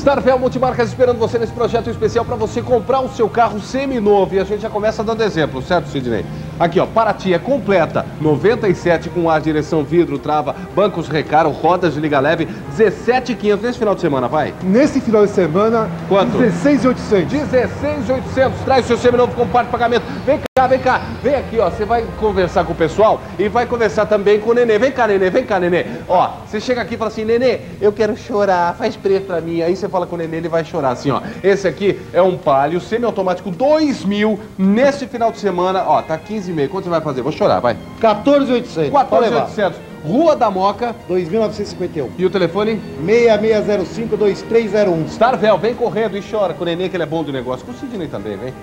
Starvel Multimarcas esperando você nesse projeto especial para você comprar o seu carro seminovo. E a gente já começa dando exemplo, certo, Sidney? Aqui, ó, Paraty é completa, 97 com ar, direção, vidro, trava, bancos recaro, rodas de liga leve, 17,500 nesse final de semana, vai? Nesse final de semana, Quanto? 16,800. 16,800. Traz o seu seminovo com parte de pagamento. Vem cá, vem cá. Vem aqui, ó. Você vai conversar com o pessoal e vai conversar também com o Nenê. Vem cá, Nenê. Vem cá, Nenê. Ó, você chega aqui e fala assim, Nenê, eu quero chorar. Faz preço pra mim. Aí você fala com o Nenê, ele vai chorar assim, ó. Esse aqui é um Palio semiautomático 2000 nesse final de semana. Ó, tá 15,5. Quanto você vai fazer? Vou chorar, vai. 14,800. Pode levar. 14,800. Rua da Moca 2.951. e o telefone? 6605-2301. Starvel, vem correndo e chora com o Nenê, que ele é bom de negócio. Com o Sidney também, vem.